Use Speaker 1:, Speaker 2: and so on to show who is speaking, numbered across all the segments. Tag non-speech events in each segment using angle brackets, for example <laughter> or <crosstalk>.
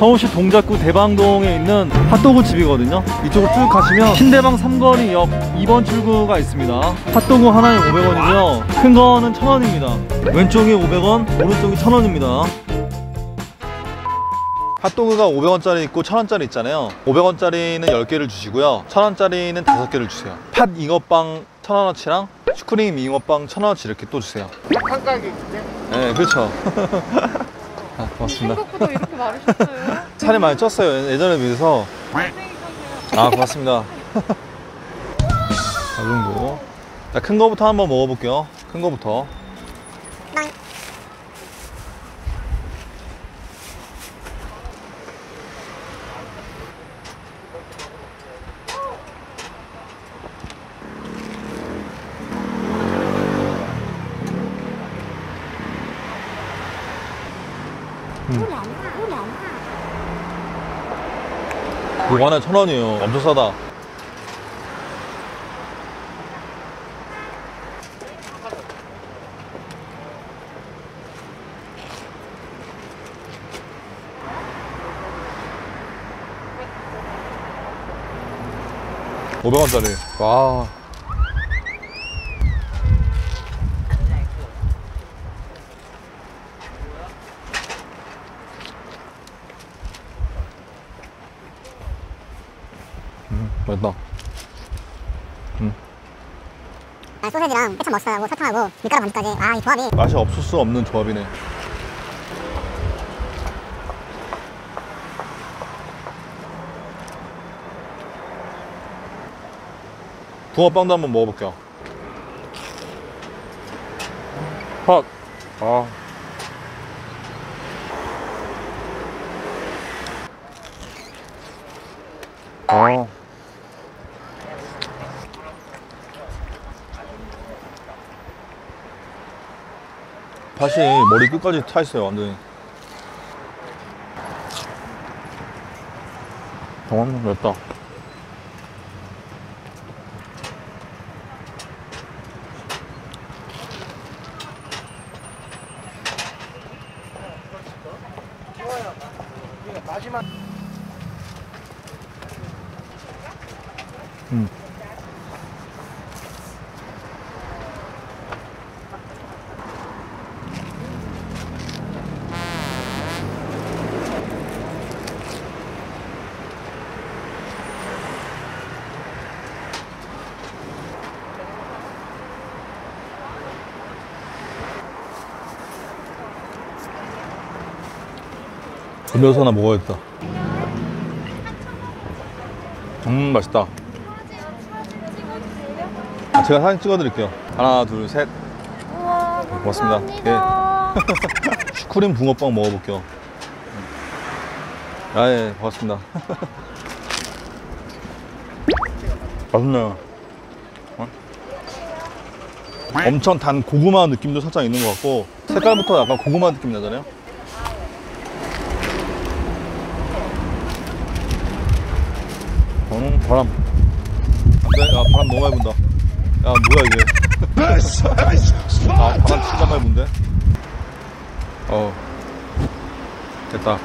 Speaker 1: 서울시 동작구 대방동에 있는 핫도그 집이거든요. 이쪽으로 쭉 가시면 신대방 삼거리 역 2번 출구가 있습니다. 핫도그 하나에 500원이고요. 큰 거는 1000원입니다. 왼쪽이 500원, 오른쪽이 1000원입니다. 핫도그가 500원짜리 있고 1000원짜리 있잖아요. 500원짜리는 10개를 주시고요. 1000원짜리는 5개를 주세요. 팥 잉어빵 1000원어치랑 슈크림 잉어빵 1000원어치 이렇게 또 주세요.
Speaker 2: 한 가격인데?
Speaker 1: 네, 그렇죠. <laughs> 아, 고맙습니다.
Speaker 3: 생각보다 이렇게 마르셨어요?
Speaker 1: 살이 많이 쪘어요. 예전에 비해서. 아, 고맙습니다. <laughs> 자, 정도. 자, 큰 거부터 한번 먹어볼게요. 큰 거부터. 이거 하나에 천 원이에요. 엄청 싸다. 오백 원짜리. 와. 음, 맛있다.
Speaker 4: 아, 소세지랑 케첩 머스타하고 설탕하고 밀가루 반죽까지 아 이 조합이
Speaker 1: 맛이 없을 수 없는 조합이네. 붕어빵도 한번 먹어볼게요. 핫. 아. 아. 팥이 머리 끝까지 차 있어요, 완전히. 정말 맵다. 음료수 하나 먹어야겠다. 음, 맛있다. 아, 제가 사진 찍어드릴게요. 하나, 둘, 셋.
Speaker 3: 우와,
Speaker 1: 고맙습니다.
Speaker 3: 감사합니다. <laughs>
Speaker 1: 슈크림 붕어빵 먹어볼게요. 아, 예, 반갑습니다. <laughs> 맛있네요. 어? 엄청 단 고구마 느낌도 살짝 있는 것 같고, 색깔부터 약간 고구마 느낌 나잖아요. 저는 바람. 안 돼, 야, 바람 너무 많이 분다. 야, 뭐야, 이게. 아, 바람 진짜 많이 분데? 어 됐다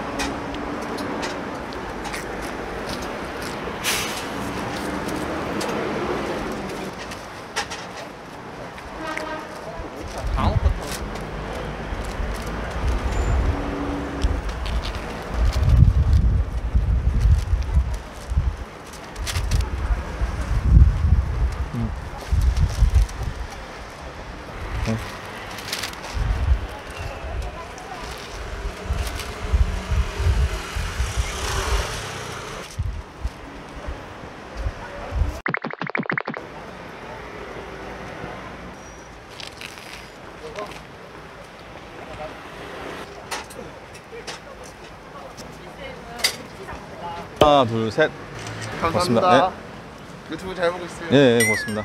Speaker 1: 하나 둘 셋
Speaker 2: 감사합니다.
Speaker 1: 고맙습니다.
Speaker 2: 유튜브 잘 보고 있어요.
Speaker 1: 예, 예 고맙습니다.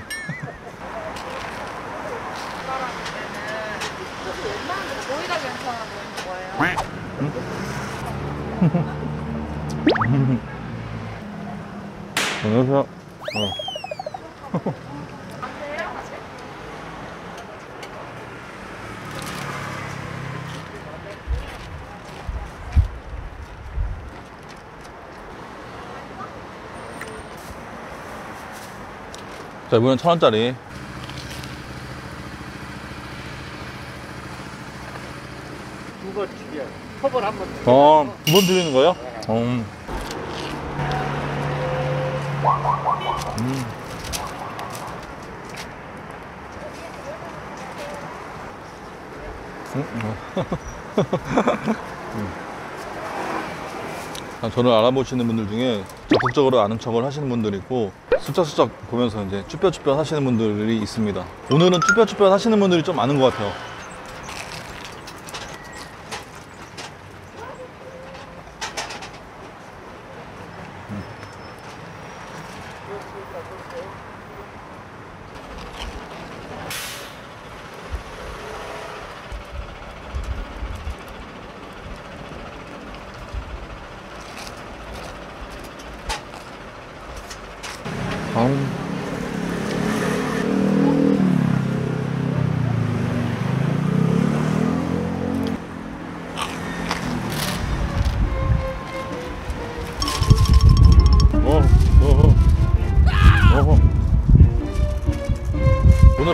Speaker 1: 안녕하세요 어. <laughs> 자, 이번엔 천 원짜리.
Speaker 2: 두번 줄여. 컵을 한번
Speaker 1: 어, 두 번 드리는 거예요? 어. 음. 음, <laughs> 음. 아, 저를 알아보시는 분들 중에 적극적으로 아는 척을 하시는 분들이 있고 슬쩍슬쩍 보면서 이제 쭈뼛쭈뼛 하시는 분들이 있습니다. 오늘은 쭈뼛쭈뼛 하시는 분들이 좀 많은 것 같아요.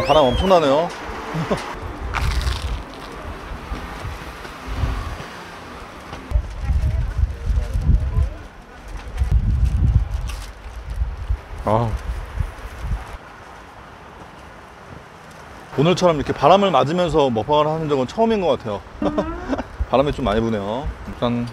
Speaker 1: 바람 엄청나네요. <laughs> 아. 오늘처럼 이렇게 바람을 맞으면서 먹방을 하는 적은 처음인 것 같아요. <laughs> 바람이 좀 많이 부네요. 일단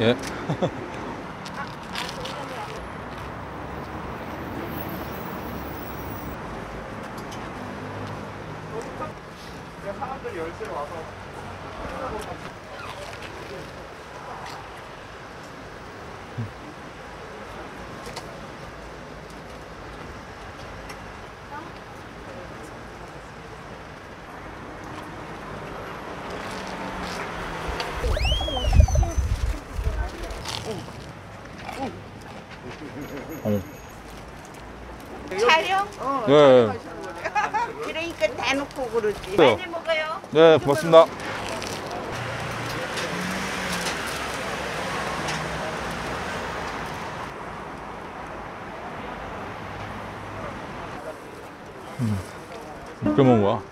Speaker 1: 예.
Speaker 2: 사람들이 열심히 와서
Speaker 1: 어.
Speaker 5: 촬영?
Speaker 1: 예, 예.
Speaker 5: 그러니까 대놓고 그러지.
Speaker 1: 그
Speaker 5: 먹어요.
Speaker 1: 네, 고맙습니다. 음, 몇개 먹은 거야?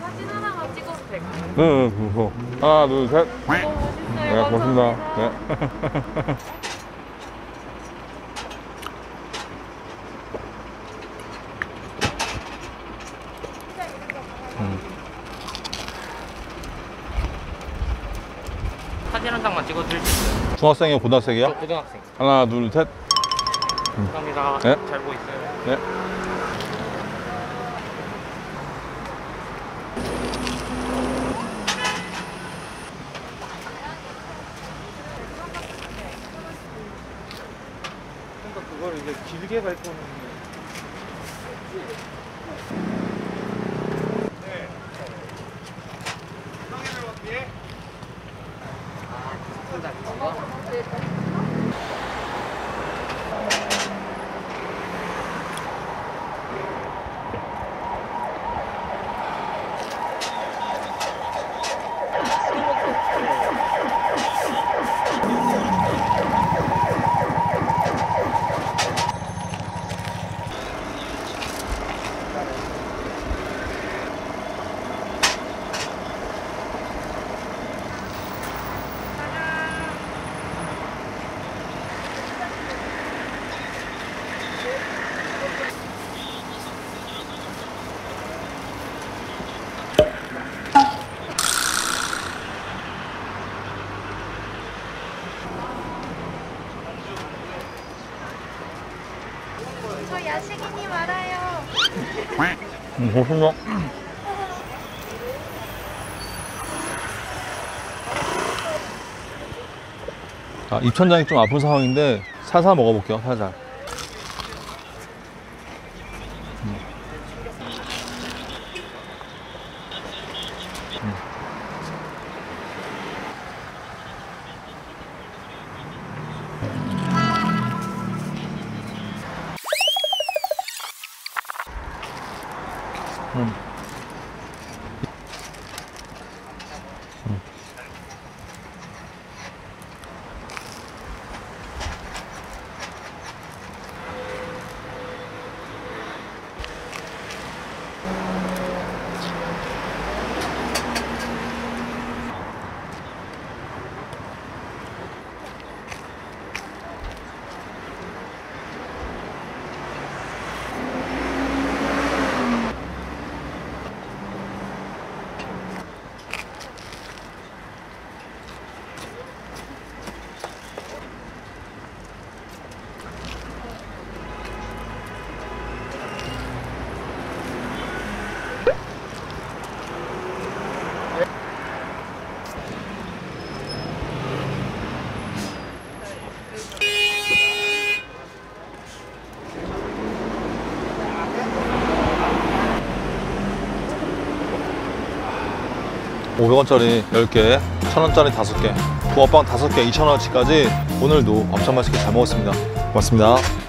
Speaker 3: 사진 하나만 찍어도 될까요?
Speaker 1: 네, 네, 그거. 하나, 둘, 셋. 네, 고맙습니다. 네.
Speaker 6: 사진 한 장만 찍어드릴 수 있어요?
Speaker 1: 중학생이요, 고등학생이요?
Speaker 6: 저 고등학생.
Speaker 1: 하나, 둘, 셋.
Speaker 6: 감사합니다.
Speaker 1: 네.
Speaker 6: 잘 보고 있어요.
Speaker 1: 네.
Speaker 2: 그러니까 그걸 이제 길게 발표는
Speaker 1: 음, 고소해요. 아, 입천장이 좀 아픈 상황인데 살살 먹어볼게요, 살살. Hmm. 500원짜리 10개, 1000원짜리 5개, 부어빵 5개, 2000원어치까지 오늘도 엄청 맛있게 잘 먹었습니다. 고맙습니다.